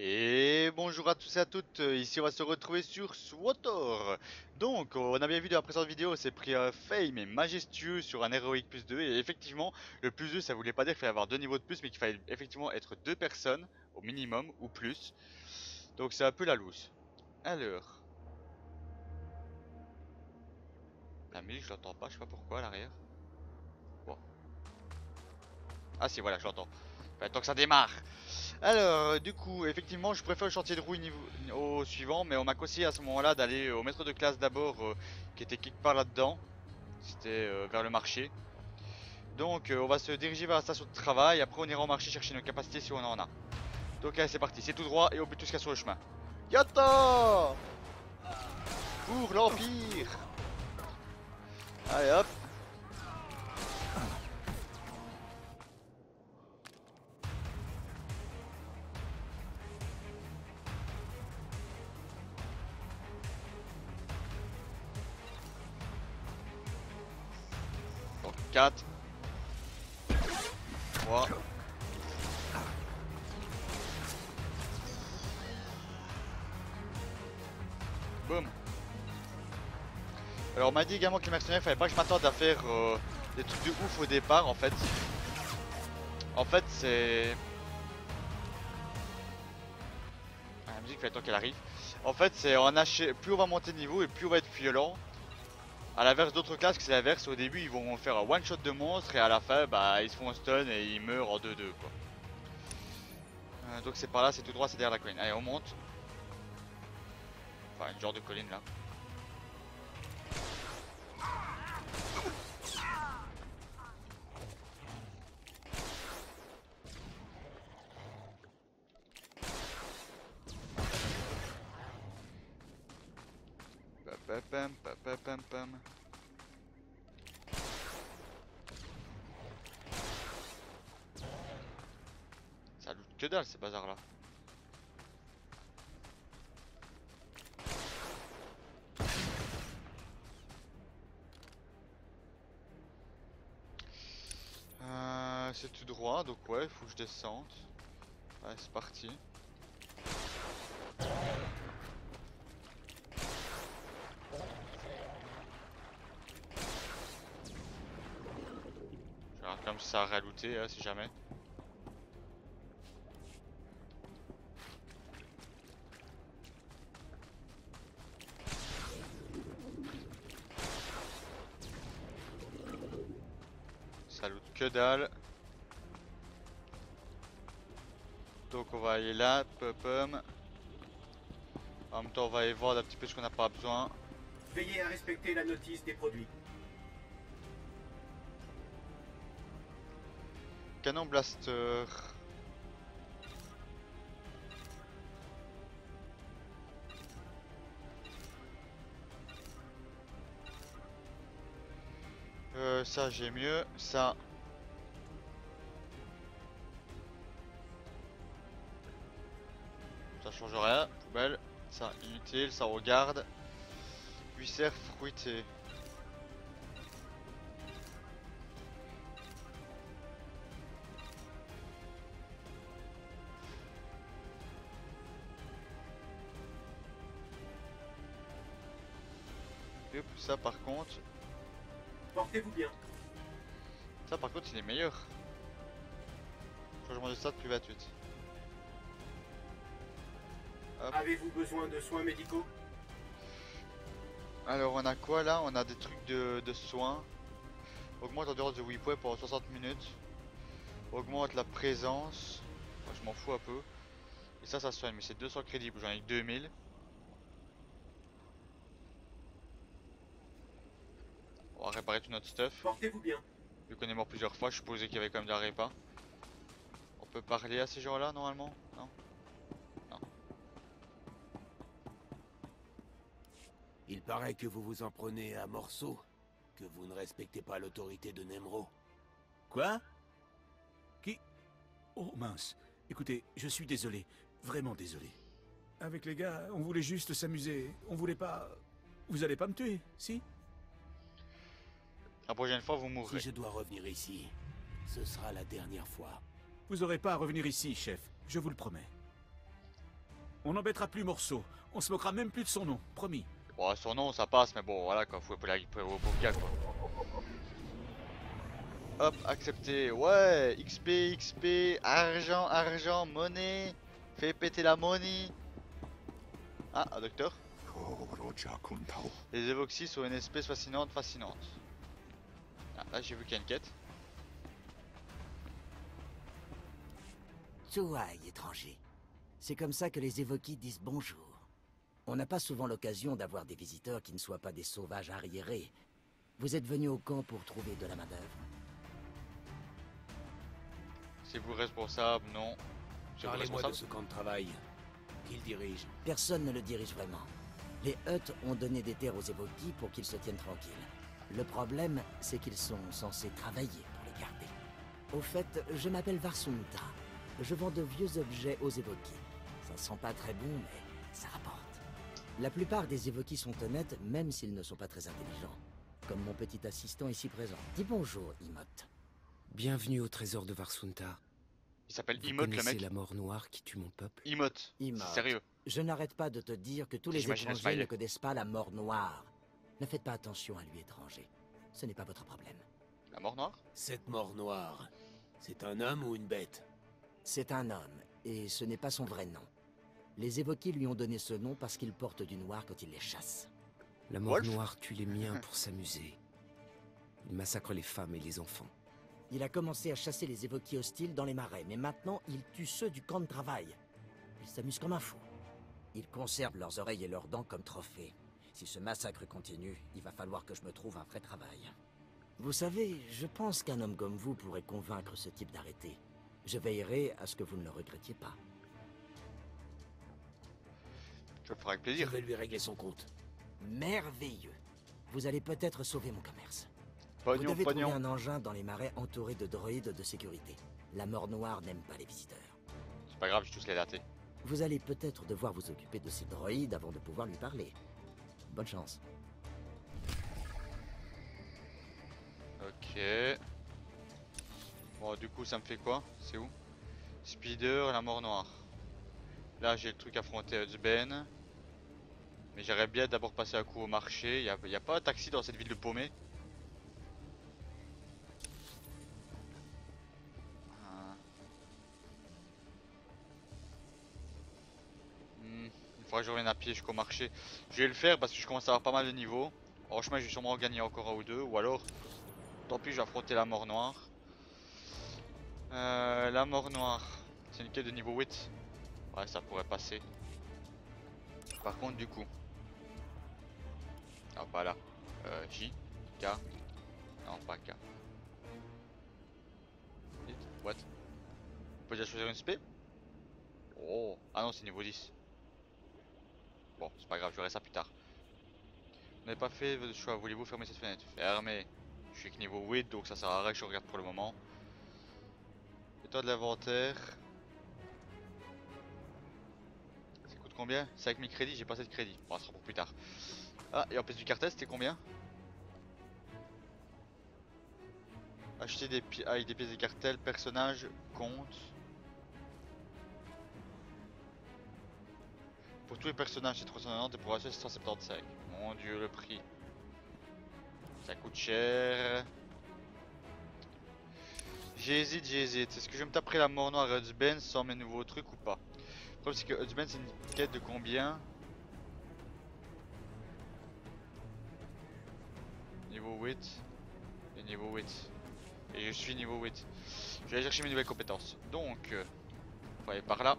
Et bonjour à tous et à toutes, ici on va se retrouver sur SWOTOR Donc on a bien vu dans la précédente vidéo, c'est pris un fame et majestueux sur un héroïque plus 2 Et effectivement, le plus 2 ça voulait pas dire qu'il fallait avoir deux niveaux de plus Mais qu'il fallait effectivement être deux personnes au minimum ou plus. Donc c'est un peu la loose. Alors. La musique je l'entends pas, je sais pas pourquoi à l'arrière. Bon. Ah si voilà je l'entends. Tant que ça démarre alors, du coup, effectivement, je préfère le chantier de rouille niveau, au suivant, mais on m'a conseillé à ce moment-là d'aller au maître de classe d'abord, euh, qui était quelque part là-dedans. C'était euh, vers le marché. Donc, euh, on va se diriger vers la station de travail, après on ira au marché chercher nos capacités si on en a. Donc, allez, c'est parti, c'est tout droit et au but jusqu'à sur le chemin. Yata Pour l'Empire Allez hop dit également que les mercenaires fallait pas que je m'attende à faire euh, des trucs de ouf au départ en fait En fait c'est... Ah, la musique fait temps qu'elle arrive En fait c'est en haché... plus on va monter de niveau et plus on va être violent a l'inverse d'autres classes, c'est l'inverse. Au début, ils vont faire un one shot de monstre et à la fin, bah, ils se font stun et ils meurent en 2-2 quoi. Euh, donc c'est par là, c'est tout droit, c'est derrière la colline. Allez, on monte. Enfin, une genre de colline là. Pam pam pam Ça loot que dalle ces bazars là. C'est tout droit donc ouais il faut que je descende. Ouais c'est parti. comme ça à rajouter hein, si jamais. Que dalle. Va aller là, pum En même temps on va aller voir un petit peu ce qu'on n'a pas besoin. Veillez à respecter la notice des produits. canon blaster. Euh, ça j'ai mieux, ça. Ça Ça inutile, ça regarde. Buissère fruité. ça par contre. Portez-vous bien. Ça par contre il est meilleur. Changement de stade plus 28. Avez-vous besoin de soins médicaux? Alors on a quoi là? On a des trucs de, soins. Augmente dehors de whip pendant 60 minutes. Augmente la présence. je m'en fous un peu. Et ça ça soigne mais c'est 200 crédits, j'en ai 2000. On va réparer tout notre stuff. Portez-vous bien. Vu qu'on est mort plusieurs fois, je supposais qu'il y avait quand même des répas. On peut parler à ces gens-là normalement? Il paraît que vous vous en prenez à morceaux, que vous ne respectez pas l'autorité de Nemro. Quoi? Qui? Oh mince. Écoutez, je suis désolé. Vraiment désolé. Avec les gars, on voulait juste s'amuser. On voulait pas... Vous allez pas me tuer, si? La prochaine fois, vous mourrez. Si je dois revenir ici, ce sera la dernière fois. Vous aurez pas à revenir ici, chef. Je vous le promets. On n'embêtera plus Morceau. On se moquera même plus de son nom, promis. Bon, son nom ça passe, mais bon, voilà quoi, faut la au pauvre gars quoi. Hop, accepter. Ouais, XP, XP, argent, argent, monnaie. Fais péter la monnaie. Ah, un docteur. Les évoxys sont une espèce fascinante, fascinante. Ah, là j'ai vu qu'il y a une quête. Étranger. C'est comme ça que les évoquis disent bonjour. On n'a pas souvent l'occasion d'avoir des visiteurs qui ne soient pas des sauvages arriérés. Vous êtes venu au camp pour trouver de la main-d'œuvre C'est vous responsable Non? Parlez-moi de ce camp de travail. Qui le dirige? Personne ne le dirige vraiment. Les Hutt ont donné des terres aux évoquis pour qu'ils se tiennent tranquilles. Le problème, c'est qu'ils sont censés travailler pour les garder. Au fait, je m'appelle Varsunta. Je vends de vieux objets aux évoquis. Ça sent pas très bon, mais ça rapporte. La plupart des évoquis sont honnêtes, même s'ils ne sont pas très intelligents. Comme mon petit assistant ici présent. Dis bonjour, Imot. Bienvenue au trésor de Varsunta. Il s'appelle Vous Imot le connaissez mec. la mort noire qui tue mon peuple Imot. Imot. Sérieux. Je n'arrête pas de te dire que tous les étrangers ne connaissent pas la mort noire. Ne faites pas attention à lui, étranger. Ce n'est pas votre problème. La mort noire? Cette mort noire, c'est un homme ou une bête? C'est un homme, et ce n'est pas son vrai nom. Les évoqués lui ont donné ce nom parce qu'il porte du noir quand il les chasse. La mort Wolf noire tue les miens pour s'amuser. Il massacre les femmes et les enfants. Il a commencé à chasser les évoqués hostiles dans les marais, mais maintenant il tue ceux du camp de travail. Il s'amuse comme un fou. Ils conservent leurs oreilles et leurs dents comme trophées. Si ce massacre continue, il va falloir que je me trouve un vrai travail. Vous savez, je pense qu'un homme comme vous pourrait convaincre ce type d'arrêter. Je veillerai à ce que vous ne le regrettiez pas. Je le ferai avec Je plaisir. vais lui régler son compte. Merveilleux. Vous allez peut-être sauver mon commerce. Vous Pognon, devez trouver pognon. un engin dans les marais entouré de droïdes de sécurité. La mort noire n'aime pas les visiteurs. C'est pas grave, je tous les datés. Vous allez peut-être devoir vous occuper de ces droïdes avant de pouvoir lui parler. Bonne chance. Ok. Bon, du coup, ça me fait quoi? C'est où? Speeder, la mort noire. Là, j'ai le truc à affronter Hudson. Mais j'aimerais bien d'abord passer un coup au marché. Y'a y a pas un taxi dans cette ville de paumé Ah. Hmm, Il faudrait que je revienne à pied jusqu'au marché. Je vais le faire parce que je commence à avoir pas mal de niveaux. Franchement, je vais sûrement en gagner encore un ou deux. Ou alors, tant pis, je vais affronter la mort noire. Euh, la mort noire. C'est une quête de niveau 8. Ouais, ça pourrait passer. Par contre, du coup. Ah, pas là. Euh, J. K. Non, pas K. What? On peut déjà choisir une spé? Oh. Ah non, c'est niveau 10. Bon, c'est pas grave, je verrai ça plus tard. Vous n'avez pas fait votre choix, voulez-vous fermer cette fenêtre? Fermez. Je suis que niveau 8, donc ça sert à rien que je regarde pour le moment. Fais-toi de l'inventaire. Ça coûte combien? 5000 crédits, j'ai pas assez de crédits. Bon, ça sera pour plus tard. Ah, et en plus du cartel, c'était combien Acheter des, pi- avec des pièces de cartel, personnage, compte. Pour tous les personnages, c'est 390 et pour seule, c'est 175. Mon dieu, le prix. Ça coûte cher. J'hésite, j'hésite. Est-ce que je vais me taper la mort noire à Hudson sans mes nouveaux trucs ou pas? Le problème, c'est que Hudson, c'est une quête de combien? Niveau 8 et niveau 8. Et je suis niveau 8. Je vais aller chercher mes nouvelles compétences. Donc, euh, faut aller par là.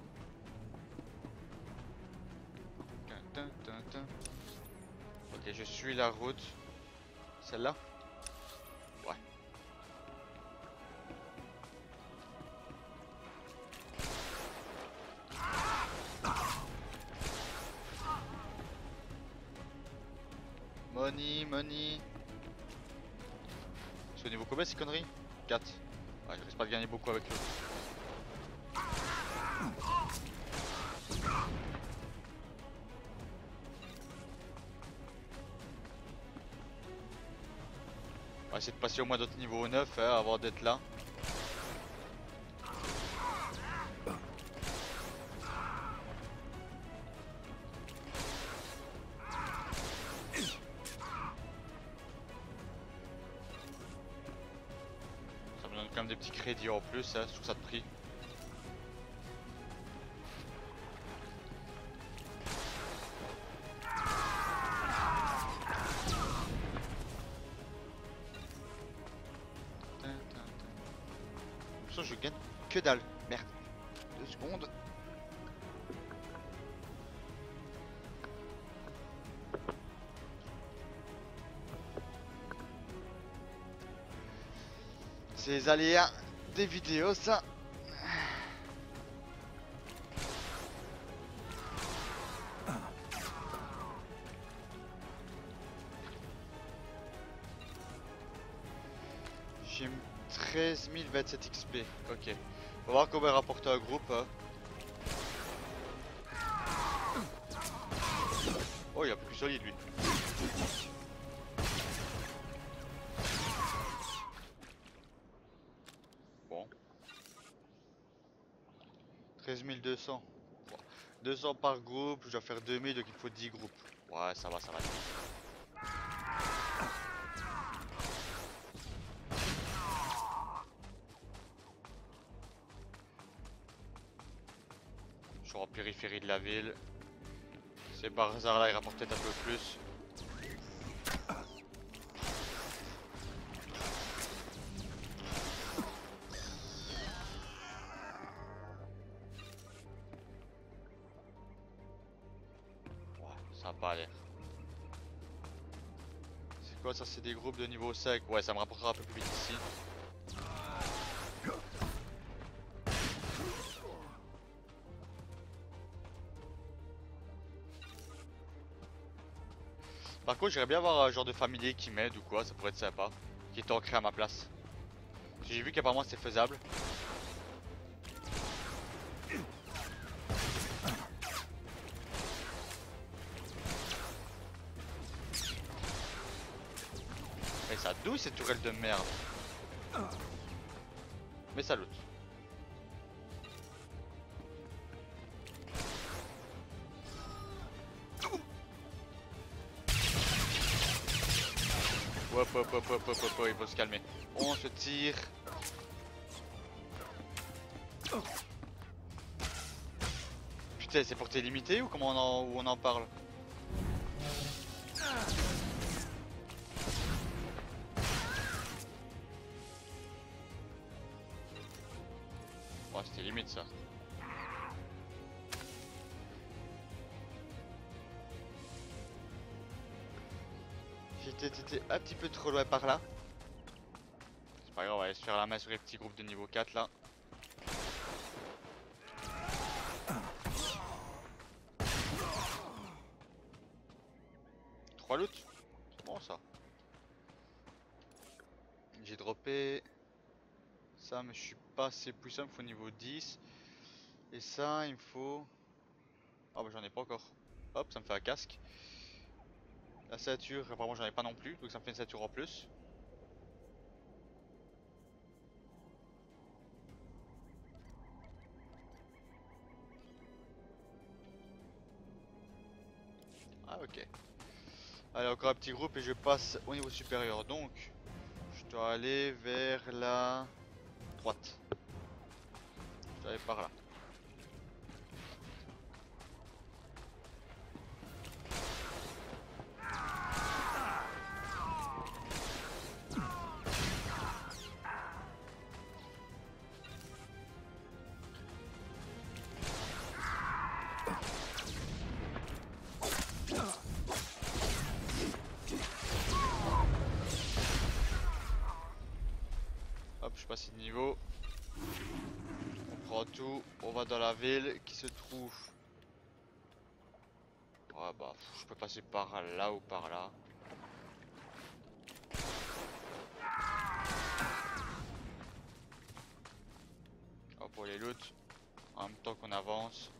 Ok, je suis la route. Celle-là? Ouais. Money, money. Niveau combien ces conneries 4. Ouais, je risque pas de gagner beaucoup avec eux. On va essayer de passer au moins d'autres niveaux 9 hein, avant d'être là. Crédits en plus hein, sur ça de prix. Je gagne que dalle. Merde. Deux secondes. C'est les aléas des vidéos, ça. J'ai 13 027 XP. Ok. On va voir combien rapporte un groupe. hein. Oh, il peu plus solide lui. 200 par groupe, je dois faire 2000 donc il faut 10 groupes. Ouais, ça va, ça va. Je suis en périphérie de la ville. C'est par hasard là, il rapporte peut-être un peu plus. Niveau 5 Ouais, ça me rapportera un peu plus vite ici. Par contre, j'aimerais bien avoir un genre de familier qui m'aide ou quoi, ça pourrait être sympa. Qui est ancré à ma place. J'ai vu qu'apparemment c'est faisable. Cette tourelle de merde. Mais ça loot. Hop hop hop hop hop hop il faut se calmer. On se tire. Putain, c'est pour limité ou comment on en, on en parle? Limite ça. J'étais un petit peu trop loin par là. C'est pas grave, on va aller se faire la main sur les petits groupes de niveau 4 là. Trois loot C'est bon ça. J'ai droppé mais je suis pas assez puissant, il faut niveau 10. Et ça il me faut... Ah bah j'en ai pas encore. Hop, ça me fait un casque. La ceinture, apparemment j'en ai pas non plus, donc ça me fait une ceinture en plus. Ah ok. Allez encore un petit groupe et je passe au niveau supérieur. Donc je dois aller vers la droite. Je par là. Niveau. On prend tout, on va dans la ville qui se trouve. Ouais bah, je peux passer par là ou par là. Hop, pour les loot. En même temps qu'on avance.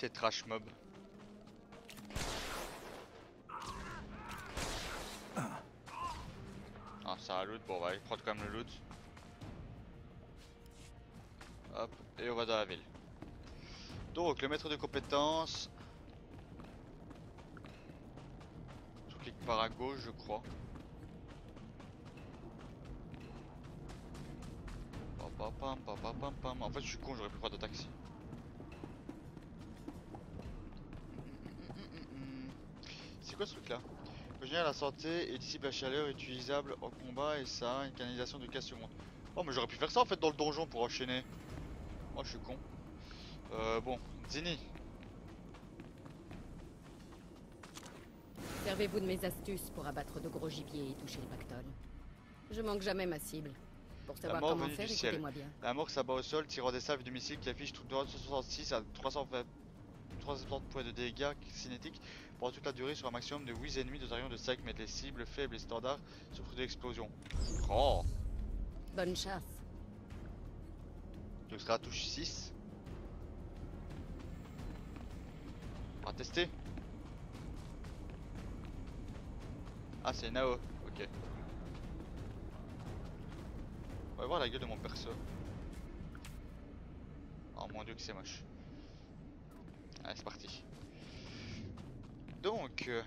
C'est trash mob. Bon, on va aller prendre quand même le loot. Hop, et on va dans la ville. Donc, le maître de compétences. Je clique par à gauche, je crois. En fait, je suis con, j'aurais pu prendre de taxi. C'est quoi ce truc là Régénérer la santé et dissipe la chaleur utilisable en combat et ça a une canalisation de 15 secondes. Oh mais j'aurais pu faire ça en fait dans le donjon pour enchaîner. Oh je suis con. Euh bon, Zini. Servez-vous de mes astuces pour abattre de gros gibiers et toucher le pactole. Je manque jamais ma cible. Pour savoir mort comment faire, écoutez-moi bien. La mort s'abat au sol, tirant des salves du missile qui affiche tout droit 166 à 320 370 points de dégâts cinétiques pendant toute la durée sur un maximum de 8 ennemis de taillon de 5 mètres. Les cibles faibles et standards souffrent de l'explosion. Oh Bonne chasse. Donc ce sera touche 6. On va tester. Ah c'est Nao, ok. On va voir la gueule de mon perso. Oh mon dieu que c'est moche. Allez c'est parti. Donc... Euh...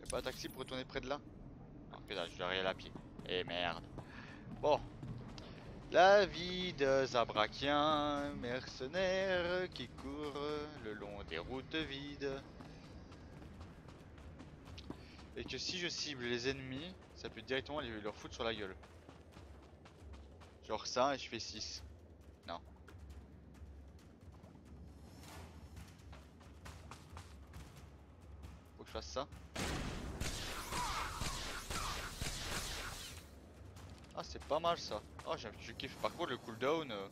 Y'a pas un taxi pour retourner près de là? Que dalle, je dois aller à pied. Eh merde. Bon. La vie de Zabrakien, mercenaire qui court le long des routes vides. Et que si je cible les ennemis, ça peut directement les- leur foutre sur la gueule. Genre ça et je fais 6. Ça. Ah c'est pas mal ça. Ah j'ai- je kiffe. Par contre le cooldown... Euh...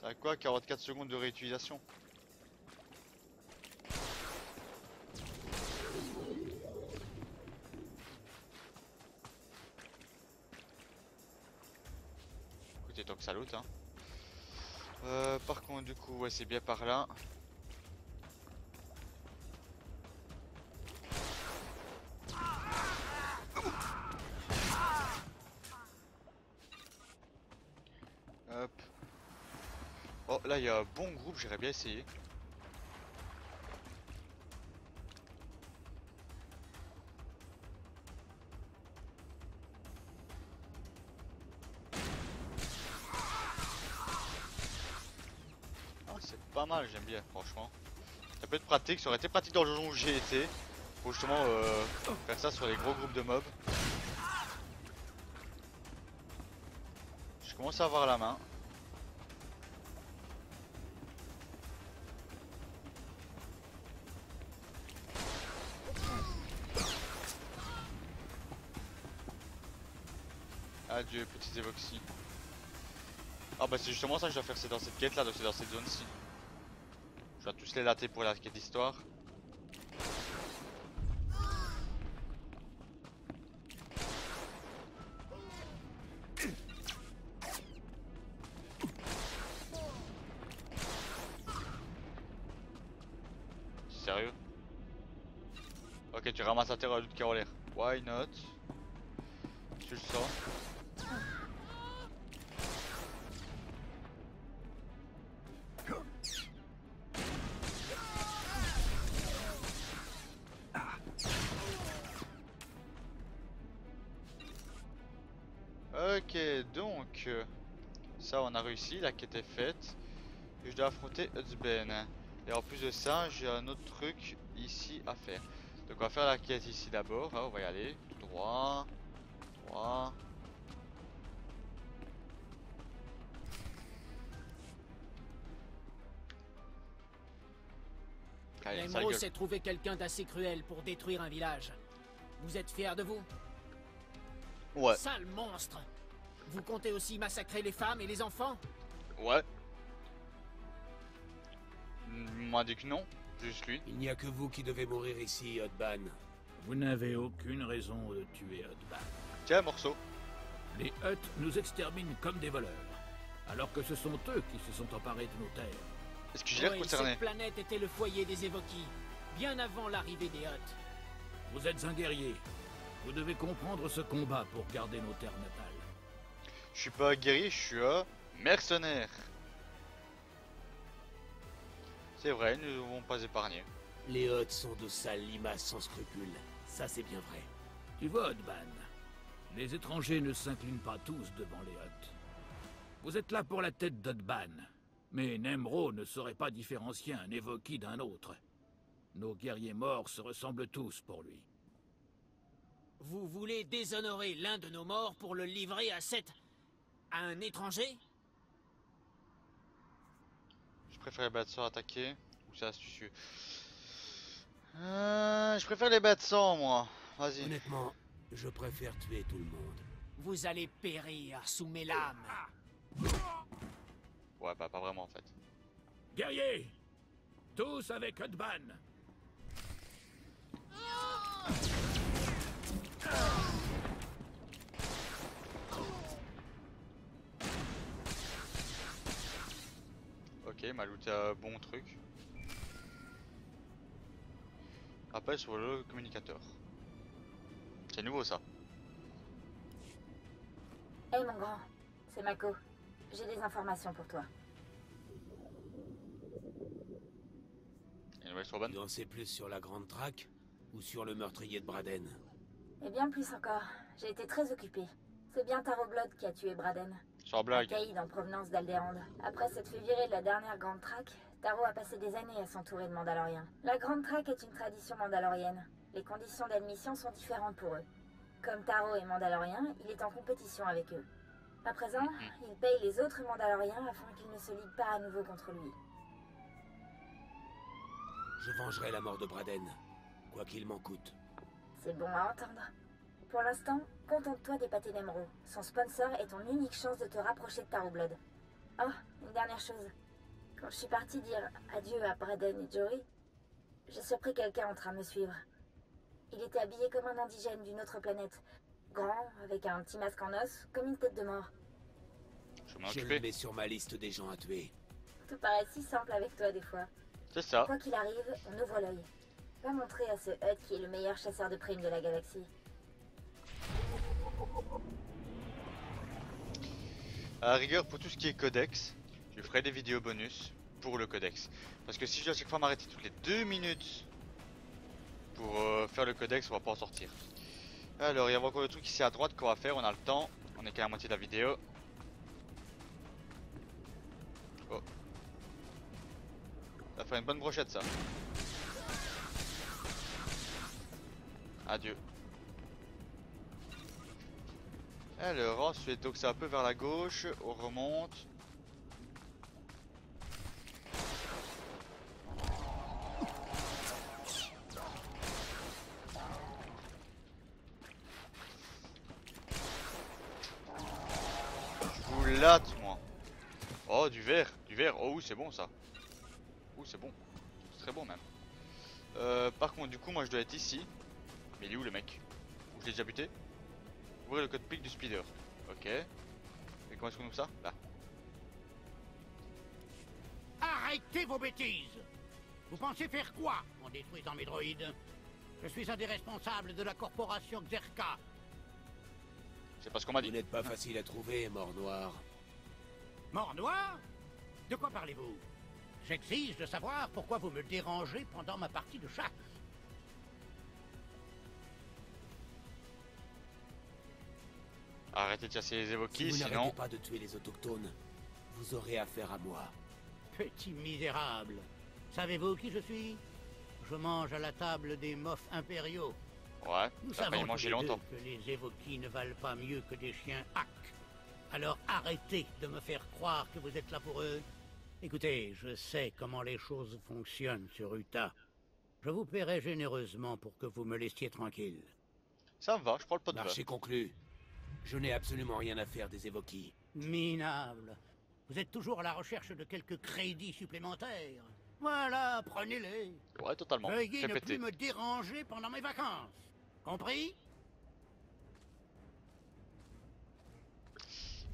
Ça quoi 44 secondes de réutilisation? Écoutez tant que ça loot hein. Euh, par contre du coup ouais c'est bien par là. Y a un bon groupe, j'irais bien essayer. Ah c'est pas mal, j'aime bien franchement. Ça peut être pratique, ça aurait été pratique dans le jeu où j'ai été. Pour justement euh, faire ça sur les gros groupes de mobs. Je commence à avoir la main. Adieu petits évoxy. Ah bah c'est justement ça que je dois faire, c'est dans cette quête là, donc c'est dans cette zone-ci. Je dois tous les latter pour la quête d'histoire. Réussi, la quête est faite. Et je dois affronter Hutzben. Et en plus de ça, j'ai un autre truc ici à faire. Donc on va faire la quête ici d'abord, hein, on va y aller, tout droit, droit. Sale Emro gueule. s'est trouvé quelqu'un d'assez cruel pour détruire un village. Vous êtes fiers de vous? Ouais, Sale monstre Vous comptez aussi massacrer les femmes et les enfants ouais. M'a dit que non, juste lui. Il n'y a que vous qui devez mourir ici, Hotban. Vous n'avez aucune raison de tuer Hutban. Tiens, morceau. Les Hutt nous exterminent comme des voleurs, alors que ce sont eux qui se sont emparés de nos terres. Est-ce que j'ai l'air Oui, concerné Cette planète était le foyer des Évoquis, bien avant l'arrivée des Hutt. Vous êtes un guerrier. Vous devez comprendre ce combat pour garder nos terres natales. Je suis pas guerrier, je suis un mercenaire. C'est vrai, nous ne devons pas épargner. Les Hutt sont de sales limaces sans scrupules. Ça, c'est bien vrai. Tu vois, Hutban, les étrangers ne s'inclinent pas tous devant les Hutt. Vous êtes là pour la tête d'Hutban, mais Nemro ne saurait pas différencier un évoqué d'un autre. Nos guerriers morts se ressemblent tous pour lui. Vous voulez déshonorer l'un de nos morts pour le livrer à cette... à un étranger? Je préfère les bêtes sans attaquer ou c'est astucieux. Euh, je préfère les bêtes sans moi. Vas-y. Honnêtement, je préfère tuer tout le monde. Vous allez périr sous mes lames. Ouais, bah pas vraiment en fait. Guerriers Tous avec Hutban Ok, m'a looté un bon truc. Appel sur le communicateur. C'est nouveau ça. Hé mon grand, c'est Mako. J'ai des informations pour toi. Tu en sais plus sur la Grande Traque ou sur le meurtrier de Braden? Et bien plus encore, j'ai été très occupée. C'est bien Taro Blood qui a tué Braden. Sans Un blague. caïd en provenance d'Alderand. Après s'être fait virer de la dernière Grande Traque, Taro a passé des années à s'entourer de Mandaloriens. La Grande Traque est une tradition mandalorienne. Les conditions d'admission sont différentes pour eux. Comme Taro est mandalorien, il est en compétition avec eux. À présent, il paye les autres Mandaloriens afin qu'ils ne se liguent pas à nouveau contre lui. Je vengerai la mort de Braden, quoi qu'il m'en coûte. C'est bon à entendre. Pour l'instant, contente-toi d'épater Nemro. Son sponsor est ton unique chance de te rapprocher de Taro Blood. Oh, une dernière chose. Quand je suis partie dire adieu à Braden et Joey, j'ai surpris quelqu'un en train de me suivre. Il était habillé comme un indigène d'une autre planète. Grand, avec un petit masque en os, comme une tête de mort. Je m'en Je le mets sur ma liste des gens à tuer. Tout paraît si simple avec toi des fois. C'est ça. Quoi qu'il arrive, on ouvre l'œil. Va montrer à ce Hut qui est le meilleur chasseur de primes de la galaxie. À rigueur, pour tout ce qui est codex, je ferai des vidéos bonus pour le codex. Parce que si je dois chaque fois m'arrêter toutes les deux minutes pour euh, faire le codex, on va pas en sortir. Alors, il y a encore le truc ici à droite qu'on va faire, on a le temps. On est qu'à la moitié de la vidéo. Oh. Ça fait une bonne brochette ça. Adieu. Alors ensuite, donc c'est un peu vers la gauche, on remonte. Je vous latte moi. Oh du verre, du verre, oh oui c'est bon ça. Ouh c'est bon, c'est très bon même. Euh, par contre du coup moi je dois être ici. Mais il est où le mec? Je l'ai déjà buté? Ouvrir le code pic du speeder. Ok. Et comment est-ce qu'on ouvre ça? Là. Arrêtez vos bêtises Vous pensez faire quoi en détruisant mes droïdes Je suis un des responsables de la corporation Xerka. C'est pas ce qu'on m'a Vous dit. n'êtes pas facile à trouver, mort noir. Mort noir De quoi parlez-vous? J'exige de savoir pourquoi vous me dérangez pendant ma partie de chasse. Arrêtez de chasser les Si évoqués, vous sinon. pas de tuer les autochtones, vous aurez affaire à moi. Petit misérable. Savez-vous qui je suis? Je mange à la table des mofs impériaux. Ouais, Nous ça savons longtemps. que les évoquis ne valent pas mieux que des chiens hack. Alors arrêtez de me faire croire que vous êtes là pour eux. Écoutez, je sais comment les choses fonctionnent sur Utah. Je vous paierai généreusement pour que vous me laissiez tranquille. Ça me va, je prends le pot de. Marché conclu. Je n'ai absolument rien à faire des évoquis. Minable. Vous êtes toujours à la recherche de quelques crédits supplémentaires. Voilà, prenez-les. Ouais, totalement. Veuillez ne plus me déranger pendant mes vacances. Compris?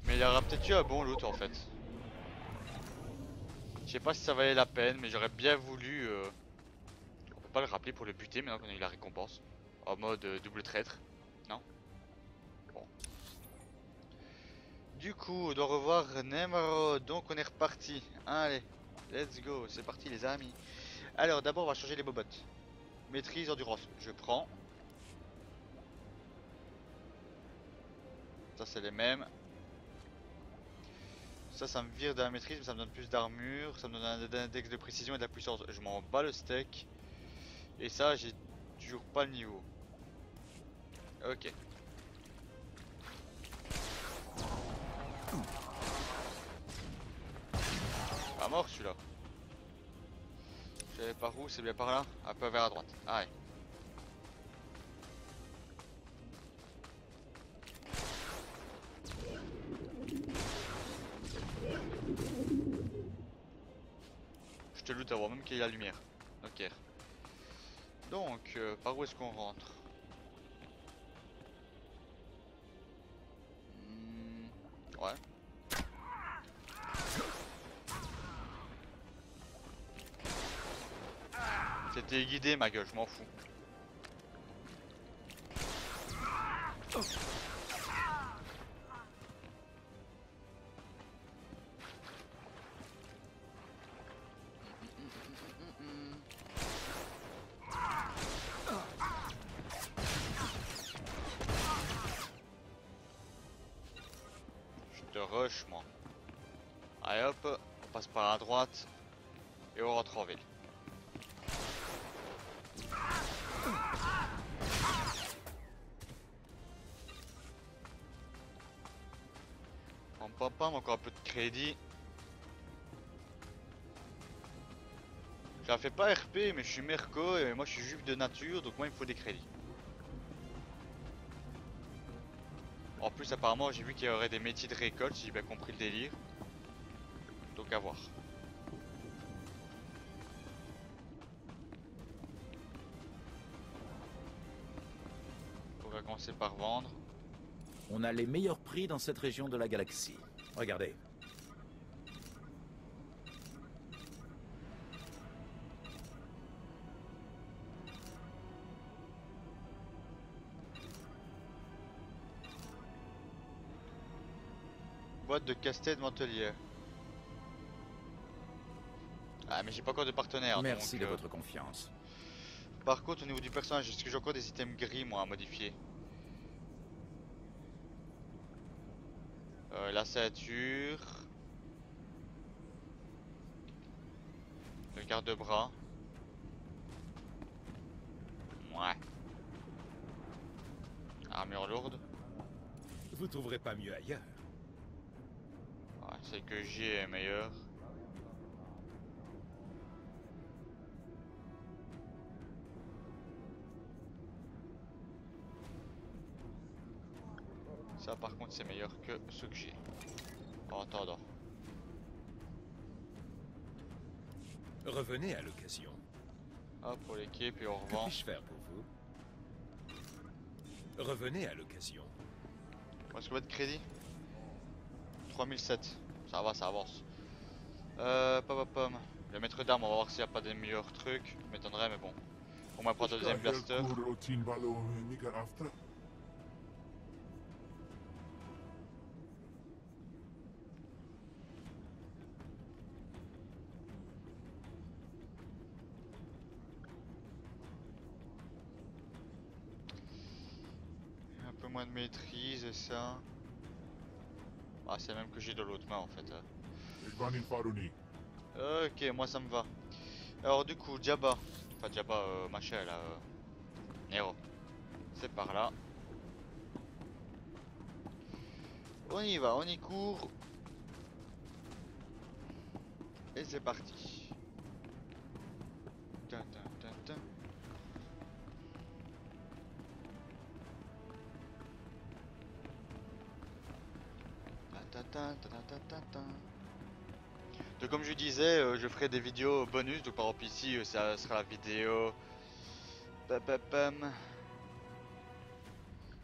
Mais il y aura peut-être eu un bon loot en fait. Je sais pas si ça valait la peine, mais j'aurais bien voulu. euh, On peut pas le rappeler pour le buter maintenant qu'on a eu la récompense. En mode euh, double traître. Du coup, on doit revoir Nemro. Donc on est reparti. Allez, let's go. C'est parti les amis. Alors d'abord on va changer les bobottes. Maîtrise, endurance. Je prends. Ça c'est les mêmes. Ça, ça me vire de la maîtrise, mais ça me donne plus d'armure, ça me donne un index de précision et de la puissance. Je m'en bats le steak. Et ça, j'ai toujours pas le niveau. Ok. Pas mort celui-là. Je vais par où C'est bien par là Un peu vers à droite. Ah ouais. Je te loot avant même qu'il y ait la lumière. Ok. Donc, euh, par où est-ce qu'on rentre? Ouais. C'était guidé ma gueule, je m'en fous. Pam pam encore un peu de crédit. Je la fais pas RP mais je suis Merco et moi je suis juif de nature donc moi il me faut des crédits. En plus apparemment j'ai vu qu'il y aurait des métiers de récolte si j'ai bien compris le délire. Donc à voir. On va commencer par vendre. On a les meilleurs dans cette région de la galaxie. Regardez. Boîte de casse-tête Mantelier. Ah mais j'ai pas encore de partenaire. Merci donc, de euh, votre confiance. Par contre au niveau du personnage, est-ce que j'ai encore des items gris moi à modifier? Euh, La ceinture. Le garde-bras. Ouais. Armure lourde. Vous trouverez pas mieux ailleurs. Ouais, celle que j'ai est meilleure. Ça par contre c'est meilleur que ce que j'ai. En attendant. Revenez à l'occasion. Hop pour l'équipe et on Que revend. puis-je faire pour vous? Revenez à l'occasion. Est-ce qu'on de crédit? 3007. Ça va, ça avance. Euh, pom. Le maître d'armes, on va voir s'il n'y a pas des meilleurs trucs. M'étonnerait, mais bon. On va prendre le deuxième blaster. Ça. Ah, c'est même que j'ai de l'autre main en fait. hein. Ok, moi ça me va. Alors du coup, Jabba. Enfin Jabba, euh, machin là. Euh... Nero. C'est par là. On y va, on y court. Et c'est parti. Donc comme je disais, euh, je ferai des vidéos bonus. Donc par exemple ici, euh, ça sera la vidéo. Pa, pa, pam.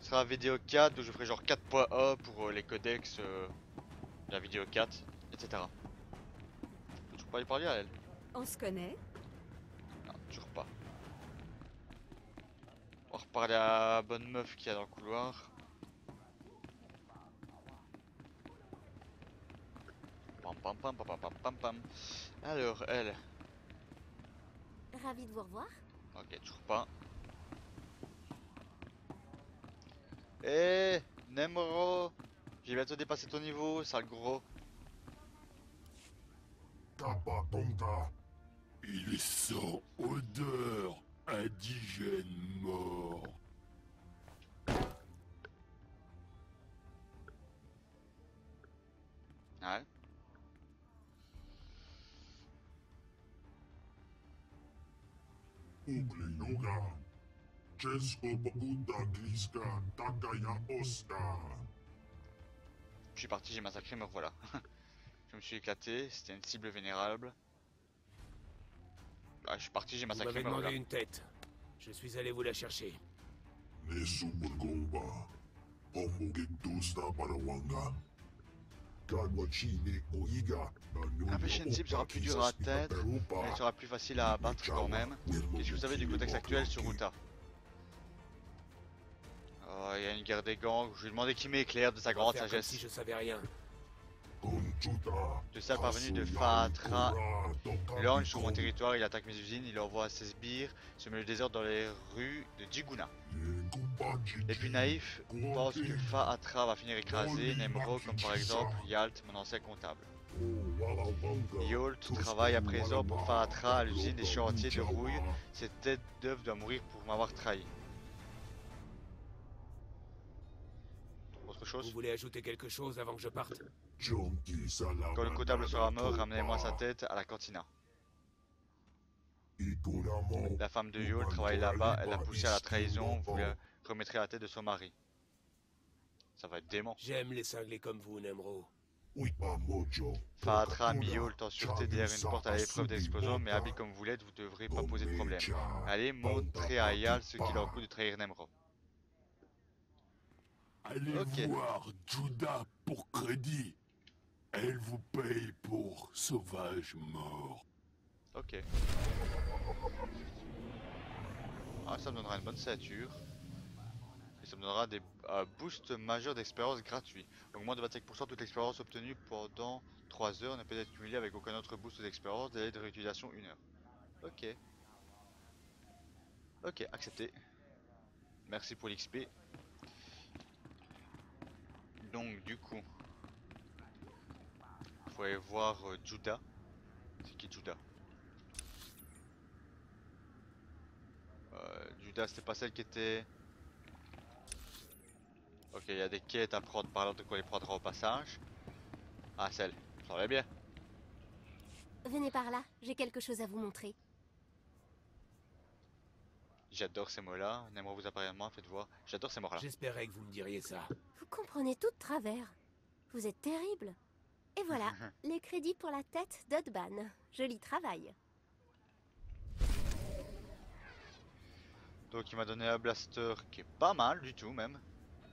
Ce sera la vidéo 4, donc je ferai genre 4.1 pour euh, les codex, euh, la vidéo 4, etc. Je peux toujours pas lui parler à elle On se connaît? Non, toujours pas. On va reparler à la bonne meuf qu'il y a dans le couloir. Pam pam pam pam pam pam pam. Alors, elle. Ravi de vous revoir. Ok, toujours pas. Eh, Nemro J'ai bientôt dépassé ton niveau, sale gros. Tapatonga. Il sent odeur indigène mort. Uglinoga. Česko Boguta Griska Takaya Oscar. Je suis parti, j'ai massacré, me voilà. je me suis éclaté, c'était une cible vénérable. Ah, je suis parti, j'ai Vous massacré, m'avez me demandé voilà. une tête. Je suis allé vous la chercher. Omogektusta Parawanga. Un péché cible sera plus dur à atteindre, mais il sera plus facile à abattre quand même. Qu'est-ce que vous savez du contexte actuel sur Ruta Oh, il y a une guerre des gangs, je lui ai demandé qui m'éclaire de sa grande sagesse. si je savais rien. De ça parvenu de Faatra launch sur mon territoire, il attaque mes usines, il envoie ses sbires semer le désordre dans les rues de Djiguna. Les plus naïfs pensent que Faatra va finir écrasé, Nemro comme par exemple Yalt, mon ancien comptable. Yolt travaille à présent pour Faatra à l'usine des chantiers de rouille. Cette tête d'œuvre doit mourir pour m'avoir trahi. Autre chose? Vous voulez ajouter quelque chose avant que je parte? Quand le comptable sera mort, ramenez-moi sa tête à la cantina. La femme de Yol travaille là-bas, elle l'a poussé à la trahison, vous remettrez la tête de son mari. Ça va être dément. J'aime les cinglés comme vous, Nemro. Faatra a mis Yolt en sûreté derrière une porte à l'épreuve d'explosion, mais habile comme vous l'êtes, vous devrez pas poser de problème. Allez, montrez à Yal ce qu'il en coûte de trahir Nemro. Allez voir Judas pour crédit. Elle vous paye pour sauvage mort. Ok. Ah, ça me donnera une bonne ceinture. Ça me donnera des boosts majeurs d'expérience gratuits. Augmente de 25% toute l'expérience obtenue pendant 3 heures ne peut être cumulée avec aucun autre boost d'expérience. Délai de réutilisation 1 heure. Ok. Ok, accepté. Merci pour l'XP. Donc, du coup, faut aller voir euh, Judas. C'est qui Judas Euh, c'était pas celle qui était. Ok, il y a des quêtes à prendre par là, donc on les prendra au passage. Ah, celle, ça va bien. Venez par là, j'ai quelque chose à vous montrer. J'adore ces mots-là. N'aimerait vous apparaître moi, faites voir. J'adore ces mots-là. J'espérais que vous me diriez ça. Vous comprenez tout de travers. Vous êtes terrible. Et voilà, les crédits pour la tête d'Odban. Joli travail. Donc il m'a donné un blaster qui est pas mal du tout même.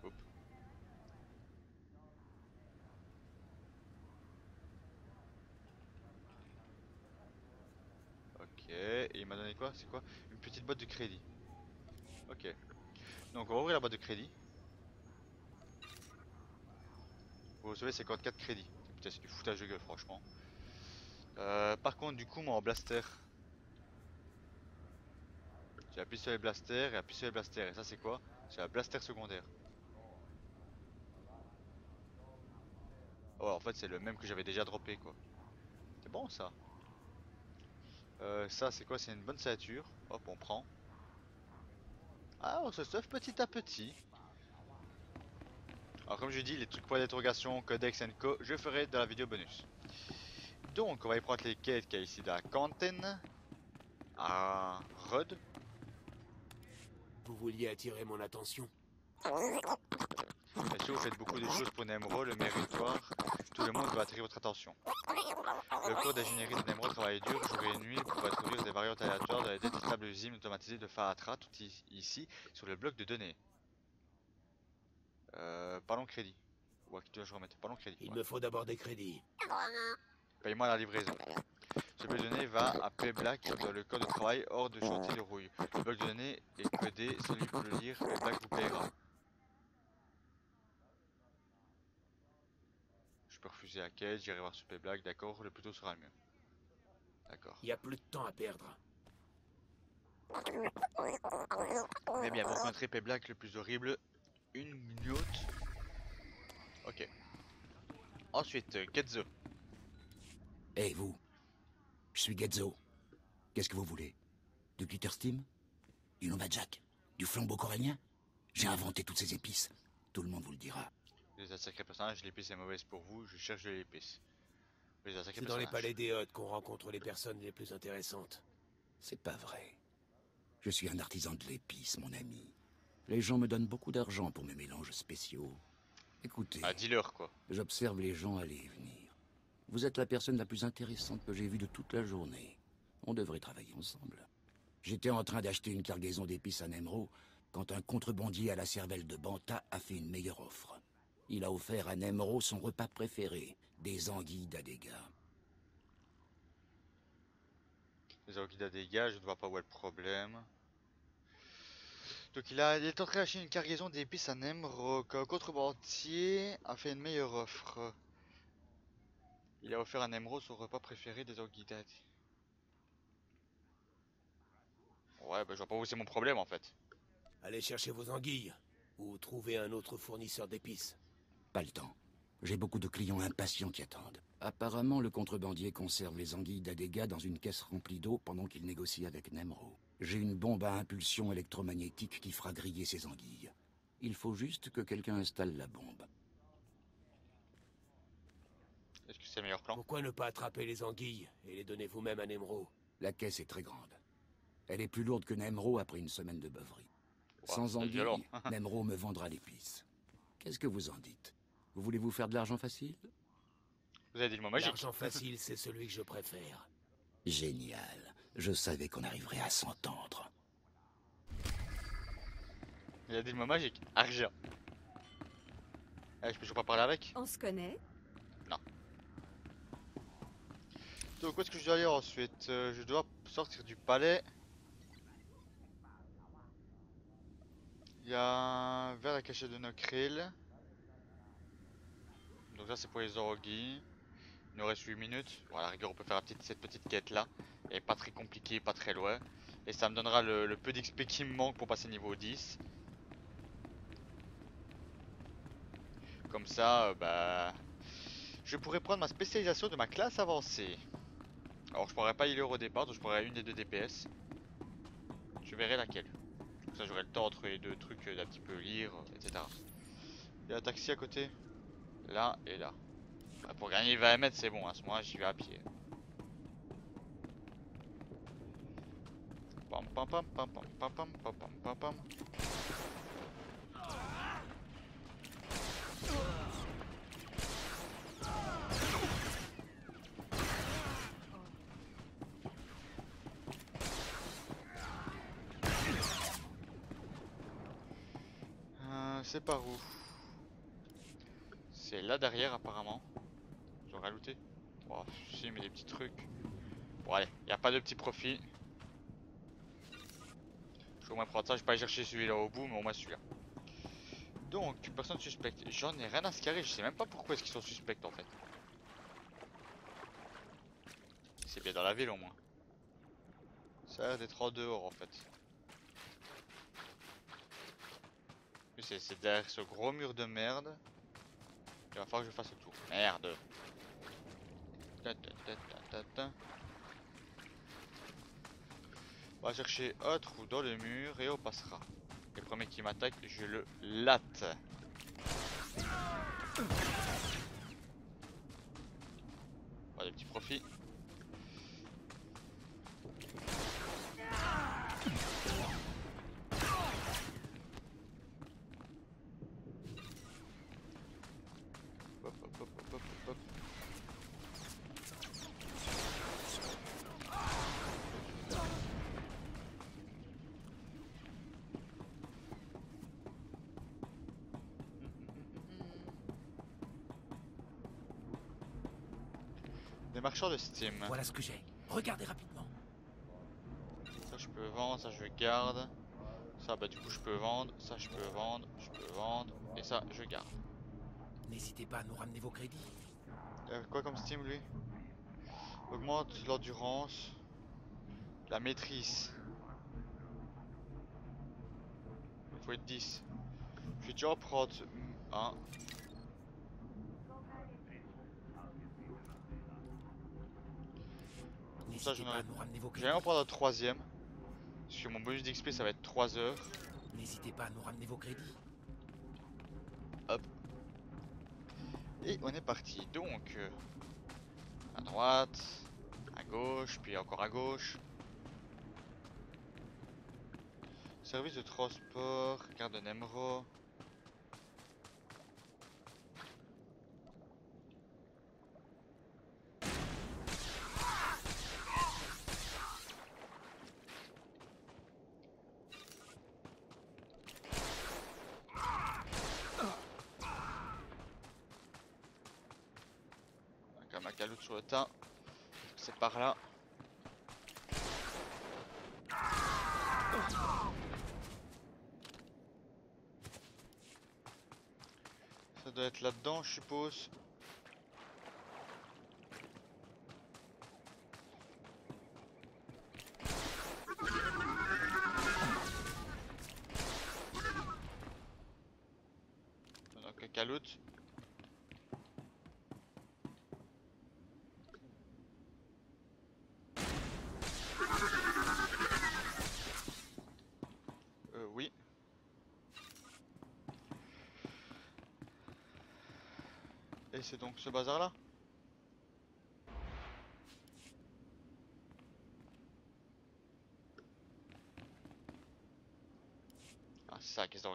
Oups. Ok, et il m'a donné quoi? C'est quoi? Une petite boîte de crédit. Ok. Donc on va ouvrir la boîte de crédit. Vous recevez 54 crédits. Putain c'est du foutage de gueule franchement. Euh, par contre du coup moi en blaster j'ai appuyé sur les blasters et appuyé sur les blasters. Et ça, c'est quoi? C'est un blaster secondaire. Oh, en fait, c'est le même que j'avais déjà droppé, quoi. C'est bon, ça? Euh, ça, c'est quoi? C'est une bonne ceinture. Hop, on prend. Ah, on se stuff petit à petit. Alors, comme je dis, les trucs pour d'interrogation, codex and co, je ferai dans la vidéo bonus. Donc, on va y prendre les quêtes qu'il y a ici dans la cantine. À Rod. Vous vouliez attirer mon attention? Bien sûr, vous faites beaucoup de choses pour Nemro, le méritoire. Tout le monde doit attirer votre attention. Le corps d'ingénierie de Nemro travaille dur jour et nuit pour introduire des variantes aléatoires dans les détestables usines automatisées de Faatra, tout ici sur le bloc de données. Euh, parlons crédit. Ou à qui dois-je remettre? Parlons crédit. Il ouais. me faut d'abord des crédits. Paye-moi la livraison. Ce bloc de données va à P-Black dans le code de travail hors de chantier de rouille. Le bloc de données est codé, celui pour le lire, P-Black vous payera. Peux refuser la quête, j'irai voir Super Black, d'accord, le plus tôt sera le mieux. D'accord. Il y a plus de temps à perdre. Eh bien, vous rencontrez P Black le plus horrible. Une minute. Ok. Ensuite, euh, Getzo. Hé, vous. Je suis Getzo. Qu'est-ce que vous voulez? Du glitter steam? Du Nomad Jack Du flambeau corallien? J'ai inventé toutes ces épices. Tout le monde vous le dira. Vous êtes sacré personnage, l'épice est mauvaise pour vous, je cherche de l'épice. Vous êtes C'est dans les palais des Hottes qu'on rencontre les personnes les plus intéressantes. C'est pas vrai. Je suis un artisan de l'épice, mon ami. Les gens me donnent beaucoup d'argent pour mes mélanges spéciaux. Écoutez. Un dealer, quoi. J'observe les gens aller et venir. Vous êtes la personne la plus intéressante que j'ai vue de toute la journée. On devrait travailler ensemble. J'étais en train d'acheter une cargaison d'épices à Nemro quand un contrebandier à la cervelle de Banta a fait une meilleure offre. Il a offert à Nemro son repas préféré, des anguilles d'Adega. Les des gars, je ne vois pas où est le problème. Donc il, a, il est en train d'acheter une cargaison d'épices à Nemrock. Un contrebandier a fait une meilleure offre. Il a offert à Nemro son repas préféré des Orchidées. Ouais, bah je vois pas où c'est mon problème en fait. Allez chercher vos anguilles, ou trouver un autre fournisseur d'épices. Pas le temps. J'ai beaucoup de clients impatients qui attendent. Apparemment, le contrebandier conserve les anguilles d'Adega dans une caisse remplie d'eau pendant qu'il négocie avec Nemro. J'ai une bombe à impulsion électromagnétique qui fera griller ces anguilles. Il faut juste que quelqu'un installe la bombe. Est-ce que c'est le meilleur plan? Pourquoi ne pas attraper les anguilles et les donner vous-même à Nemro La caisse est très grande. Elle est plus lourde que Nemro après une semaine de beuverie. Sans anguilles. Nemro me vendra l'épice. Qu'est-ce que vous en dites? Vous voulez vous faire de l'argent facile? Vous avez dit le mot magique. L'argent facile, c'est celui que je préfère. Génial. Je savais qu'on arriverait à s'entendre. Il a dit le mot magique. Argent. Eh, je peux toujours pas parler avec? On se connaît? Donc où est-ce que je dois aller ensuite? Euh, Je dois sortir du palais. Il y a un verre à cacher de Nokril. Donc ça c'est pour les Orogi. Il nous reste 8 minutes. Voilà, rigueur on peut faire cette petite quête là. Et pas très compliqué, pas très loin. Et ça me donnera le, peu d'XP qui me manque pour passer niveau 10. Comme ça, euh, bah... Je pourrais prendre ma spécialisation de ma classe avancée. Alors je pourrais pas healer au départ, donc je pourrais une des deux DPS. Je verrai laquelle. Comme ça j'aurai le temps entre les deux trucs euh, d'un petit peu lire, etc. Il y a un taxi à côté. Là et là. Bah, pour gagner 20 mètres c'est bon, à ce moment-là j'y vais à pied. Pam pam pam pam pam pam pam pam pam. Euh, c'est par où? Derrière apparemment. J'aurais looté. Oh, si, mais des petits trucs. Bon, allez, y a pas de petit profit. Je vais au moins prendre ça. Je vais pas aller chercher celui-là au bout, mais au moins celui-là. Donc, personne suspecte. J'en ai rien à se carrer. Je sais même pas pourquoi est-ce qu'ils sont suspects en fait. C'est bien dans la ville au moins. Ça a l'air d'être en dehors en fait. C'est derrière ce gros mur de merde. Il va falloir que je fasse le tour. Merde. On va chercher autre ou dans le mur et on passera. Le premier qui m'attaque, je le latte. Pas de petits profits. Des marchands de Steam. Voilà ce que j'ai. Regardez rapidement. Ça je peux vendre, ça je garde. Ça bah du coup je peux vendre, ça je peux vendre, je peux vendre, et ça je garde. N'hésitez pas à nous ramener vos crédits. Euh, quoi comme Steam lui? Augmente l'endurance, la maîtrise. Il faut être 10. Je vais déjà en prendre un. Comme ça, je vais en prendre un troisième. Parce que mon bonus d'XP ça va être 3 heures. N'hésitez pas à nous ramener vos crédits. Hop. Et on est parti. Donc, euh, à droite, à gauche, puis encore à gauche. Service de transport, carte de Nemro. Comme un caloute sur le tas. C'est par là. Ça doit être là-dedans, je suppose. C'est donc ce bazar là Ah c'est ça, qu'est-ce que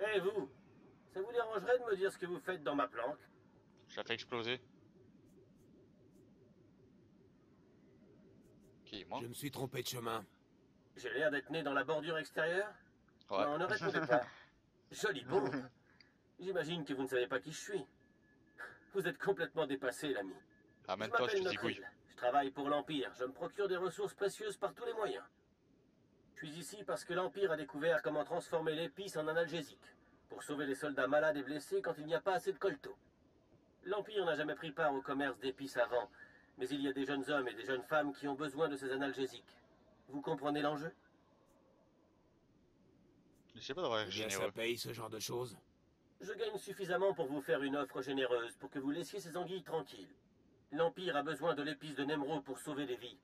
Hé vous Ça vous dérangerait de me dire ce que vous faites dans ma planque? Je la fais exploser. Qui, moi Je me suis trompé de chemin. J'ai l'air d'être né dans la bordure extérieure Ouais. Non, ne répondez pas. Joli beau. J'imagine que vous ne savez pas qui je suis. Vous êtes complètement dépassé, l'ami. Je Amène-toi, je m'appelle te. Nocril. Je travaille pour l'Empire. Je me procure des ressources précieuses par tous les moyens. Je suis ici parce que l'Empire a découvert comment transformer l'épice en analgésique, pour sauver les soldats malades et blessés quand il n'y a pas assez de colto. L'Empire n'a jamais pris part au commerce d'épices avant, mais il y a des jeunes hommes et des jeunes femmes qui ont besoin de ces analgésiques. Vous comprenez l'enjeu? Je sais pas d'avoir Eh bien, généreux. ça paye ce genre de choses. Je gagne suffisamment pour vous faire une offre généreuse pour que vous laissiez ces anguilles tranquilles. L'Empire a besoin de l'épice de Nemro pour sauver des vies.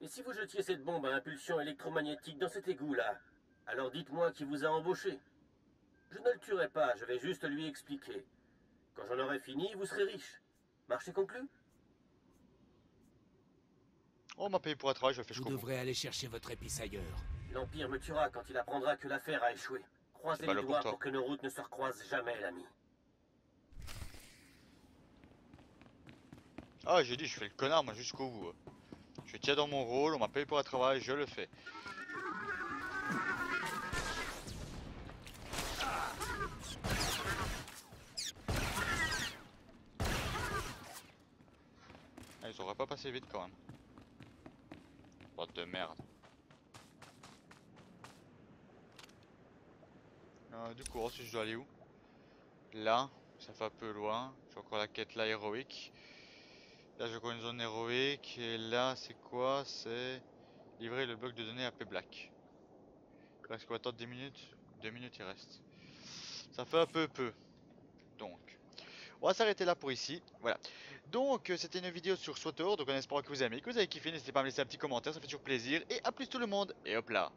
Et si vous jetiez cette bombe à impulsion électromagnétique dans cet égout-là, alors dites-moi qui vous a embauché. Je ne le tuerai pas, je vais juste lui expliquer. Quand j'en aurai fini, vous serez riche. Marché conclu? On m'a payé pour un travail, je le fais Vous devrez aller chercher votre épice ailleurs. L'Empire me tuera quand il apprendra que l'affaire a échoué. Croisez les le doigts pour que nos routes ne se recroisent jamais, l'ami. Ah, j'ai dit, je fais le connard, moi, jusqu'au bout. hein. Je tiens dans mon rôle, on m'a payé pour un travail, je le fais. Ah, ils auraient pas passé vite quand même. De merde. Euh, du coup, ensuite je dois aller où? Là, ça fait un peu loin. J'ai encore la quête là héroïque. Là j'ai encore une zone héroïque. Et là c'est quoi? C'est livrer le bloc de données à P Black. Il reste quoi? Attendre 10 minutes 2 minutes il reste. Ça fait un peu peu. On va s'arrêter là pour ici. Voilà. Donc euh, c'était une vidéo sur SWTOR. Donc en espérant que vous avez aimé, que vous avez kiffé. N'hésitez pas à me laisser un petit commentaire, ça fait toujours plaisir. Et à plus tout le monde. Et hop là.